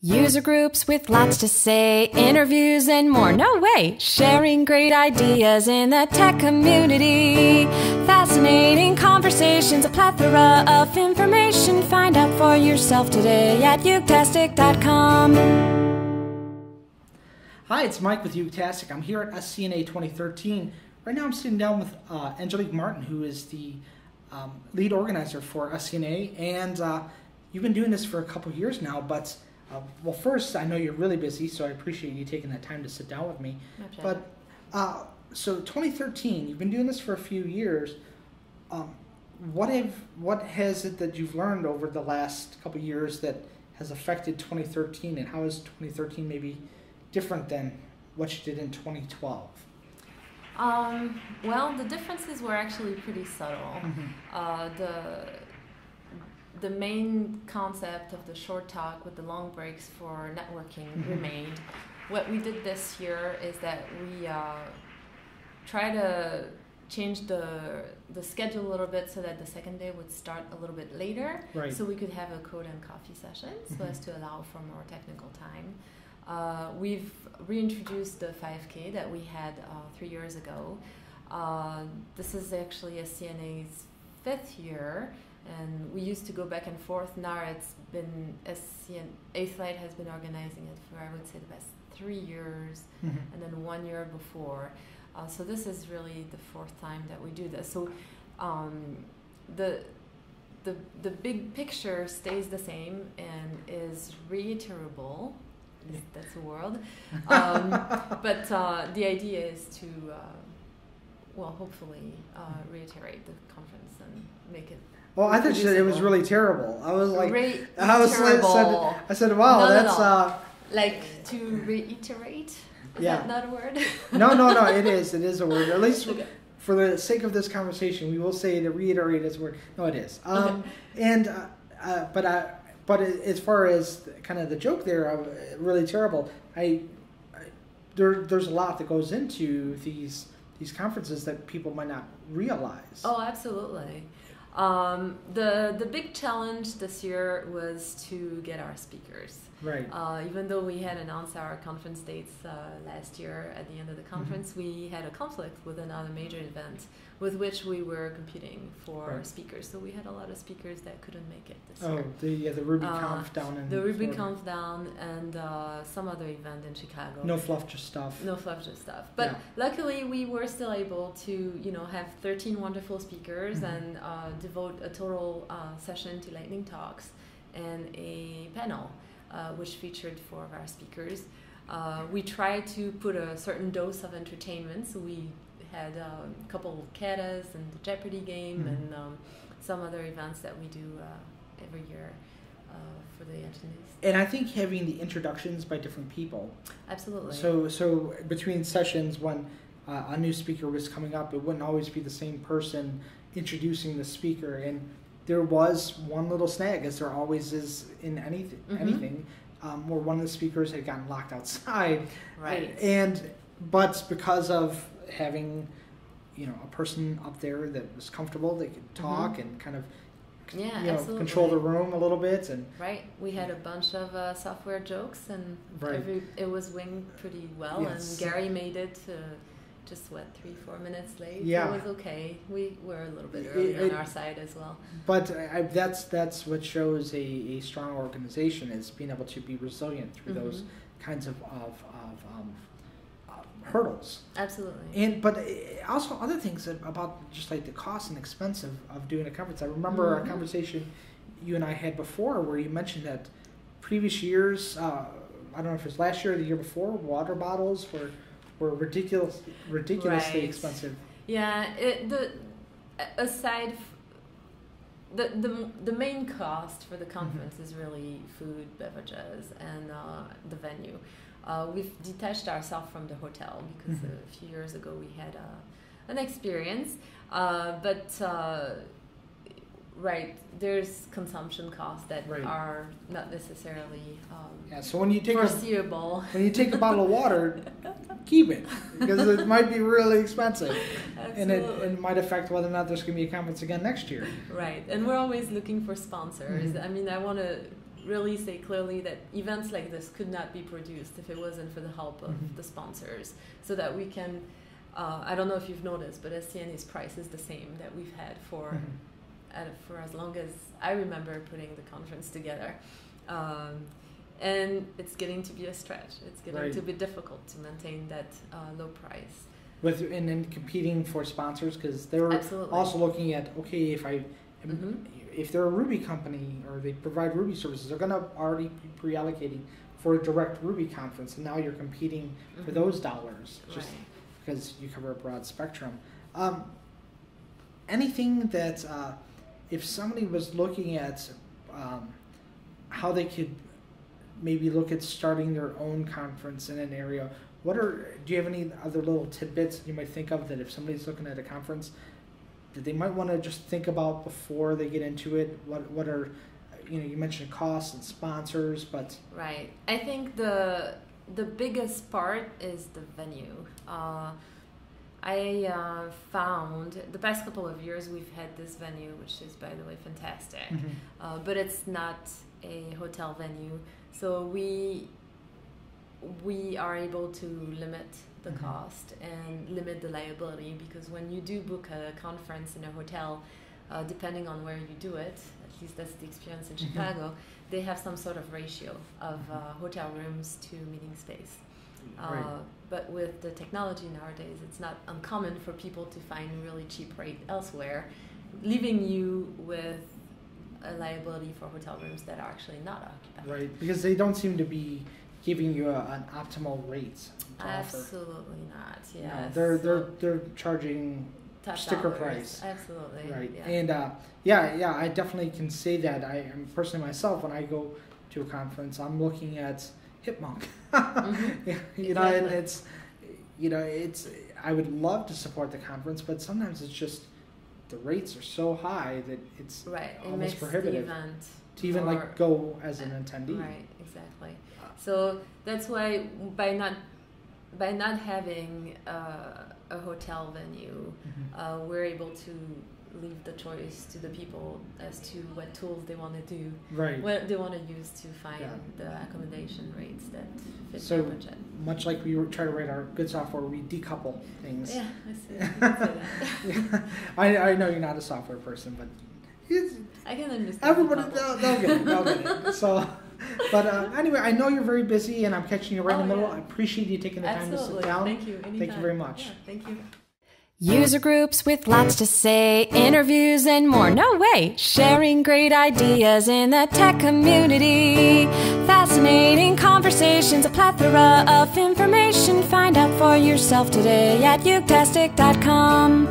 User groups with lots to say, interviews and more. No way! Sharing great ideas in the tech community. Fascinating conversations, a plethora of information. Find out for yourself today at utastic.com. Hi, it's Mike with Utastic. I'm here at SCNA 2013. Right now I'm sitting down with uh, Angelique Martin, who is the um, lead organizer for SCNA. And uh, you've been doing this for a couple years now, but uh, well, first, I know you're really busy, so I appreciate you taking that time to sit down with me. But uh, so 2013, you've been doing this for a few years. Um, what have what has it that you've learned over the last couple years that has affected 2013, and how is 2013 maybe different than what you did in 2012? Um, well, the differences were actually pretty subtle. Mm-hmm. Uh, the the main concept of the short talk with the long breaks for networking Mhm. remained. What we did this year is that we uh, try to change the the schedule a little bit so that the second day would start a little bit later, Right. so we could have a code and coffee session, so Mhm. as to allow for more technical time. Uh, we've reintroduced the 5K that we had uh, three years ago. Uh, this is actually SCNA's fifth year, and we used to go back and forth. Now it's been SCN 8th Light has been organizing it for I would say the past three years, Mhm. and then one year before. Uh, so this is really the fourth time that we do this. So um, the the the big picture stays the same and is reiterable. If that's a word. Um, but uh, the idea is to, uh, well, hopefully uh, reiterate the conference and make it. Well, I thought you said it was really terrible. I was like, Re- I was like, said, I said, wow, No, that's no. uh, like to reiterate. Is Yeah. that not a word? no, no, no. It is, it is a word. At least Okay. for the sake of this conversation, we will say to reiterate as a word. No, it is. Um, and uh, uh, but I, but as far as kind of the joke there, uh, really terrible. I, I there, there's a lot that goes into these these conferences that people might not realize. Oh, absolutely. Um, the the big challenge this year was to get our speakers. Right. Uh, even though we had announced our conference dates uh, last year at the end of the conference, we had a conflict with another major event with which we were competing for Right. speakers. So we had a lot of speakers that couldn't make it this Oh, year. the yeah, the Ruby Uh, Conf down in The Ruby Conf down and uh, some other event in Chicago. No fluff, just stuff. No fluff, just stuff. But Yeah. luckily, we were still able to, you know, have 13 wonderful speakers Mhm. and uh, devote a total uh, session to lightning talks and a panel, uh, which featured four of our speakers. Uh, we tried to put a certain dose of entertainment, so we had um, a couple of katas and the Jeopardy game Mhm. and um, some other events that we do uh, every year uh, for the attendees. And I think having the introductions by different people. Absolutely. So so between sessions when uh, a new speaker was coming up, it wouldn't always be the same person introducing the speaker and there was one little snag as there always is in anything Mhm. anything um, where one of the speakers had gotten locked outside right. and but because of having you know a person up there that was comfortable they could talk and kind of Yeah, you know absolutely. control the room a little bit and Right. We had a bunch of uh, software jokes, and Right. every, it was winged pretty well. Yes. And Gary made it to just what three, four minutes late. Yeah. it was okay. We were a little bit early it- on our side as well. But I, that's that's what shows a, a strong organization is being able to be resilient through those Mhm. kinds of of, of um, uh, hurdles. Absolutely. And but uh, also other things about just like the cost and expense of, of doing a conference. I remember Mhm. a conversation you and I had before where you mentioned that previous years, uh, I don't know if it was last year or the year before, water bottles were were ridiculous ridiculously Right. expensive. Yeah, it, the aside f- the, the the main cost for the Mm-hmm. conference is really food, beverages, and uh, the venue. Uh, we've detached ourselves from the hotel because Mhm. a few years ago we had uh, an experience, uh, but. Uh, Right, there's consumption costs that Right. are not necessarily um, Yeah. So when you take a, when you take a bottle of water, keep it because it might be really expensive. and it, it might affect whether or not there's going to be a conference again next year. Right, and we're always looking for sponsors. Mhm. I mean, I want to really say clearly that events like this could not be produced if it wasn't for the help of Mhm. the sponsors, so that we can. Uh, I don't know if you've noticed, but SCNA's price is the same that we've had for Mhm. uh, for as long as I remember putting the conference together. Um, and it's getting to be a stretch. It's getting Right. to be difficult to maintain that uh, low price. With and then competing for sponsors because they're Absolutely. also looking at okay if I am, Mhm. if they're a Ruby company or they provide Ruby services, they're gonna already be pre-allocating for a direct Ruby conference, and now you're competing for Mhm. those dollars just right. because you cover a broad spectrum. Um, anything that uh, if somebody was looking at um, how they could maybe look at starting their own conference in an area, what are do you have any other little tidbits you might think of that if somebody's looking at a conference that they might want to just think about before they get into it? What what are you know you mentioned costs and sponsors, but Right. I think the the biggest part is the venue. Uh, I uh, found the past couple of years we've had this venue, which is by the way fantastic, uh, but it's not a hotel venue, so we we are able to limit the Mhm. cost and limit the liability because when you do book a conference in a hotel, uh, depending on where you do it, at least that's the experience in Mhm. Chicago, they have some sort of ratio of uh, hotel rooms to meeting space. Uh, Right. But with the technology nowadays, it's not uncommon for people to find really cheap rate elsewhere, leaving you with a liability for hotel rooms that are actually not occupied. right because they don't seem to be giving you a, an optimal rate to offer. Absolutely not. No, Yeah. they're they're they're charging top sticker dollars. price. Absolutely. right, Yeah. and uh, yeah, yeah, I definitely can say that. I am personally myself when I go to a conference, I'm looking at Hipmunk. Mhm. you know, and it's you know, it's I would love to support the conference, but sometimes it's just the rates are so high that it's right. It almost makes prohibitive to even more- like go as an attendee. Right, exactly. So that's why by not by not having uh, a hotel venue, Mhm. uh, we're able to leave the choice to the people as to what tools they want to do, Right. what they want to use to find Yeah. the accommodation rates that fit So- their budget. Much like we try to write our good software, we decouple things. Yeah, I see. Can. I, I know you're not a software person, but it's, I can understand. everybody the they'll, they'll get it. They'll get it. So, but uh, anyway, I know you're very busy, and I'm catching you right in Oh, the middle. yeah. I appreciate you taking the time to sit down. Thank you. Thank you very much. Yeah, thank you. User groups with lots to say, interviews and more. No way! Sharing great ideas in the tech community. Fascinating conversations, a plethora of information. Find out for yourself today at utastic.com.